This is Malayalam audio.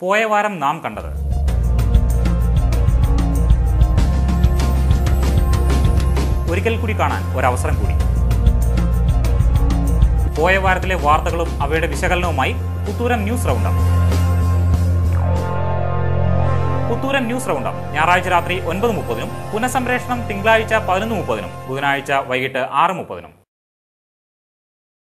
പോയ വാരം നാം കണ്ടത്. ഒരിക്കൽ കൂടി കാണാൻ ഒരവസരം കൂടി. പോയ വാരത്തിലെ വാർത്തകളും അവയുടെ വിശകലനവുമായി Puthooran news roundup Puthooran news roundup ഞായറാഴ്ച രാത്രി ഒൻപത് മുപ്പതിനും പുനഃസംപ്രേഷണം തിങ്കളാഴ്ച പതിനൊന്ന് മുപ്പതിനും ബുധനാഴ്ച വൈകിട്ട് ആറ് മുപ്പതിനും.